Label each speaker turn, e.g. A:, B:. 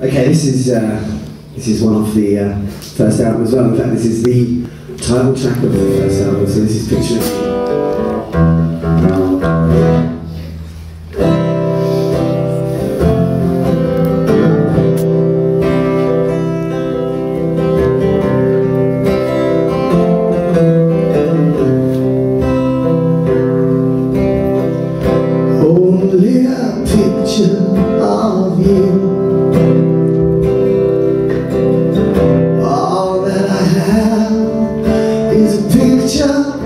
A: Okay, this is uh, this is one off the uh, first album as well. In fact, this is the title track of the first album. So this is a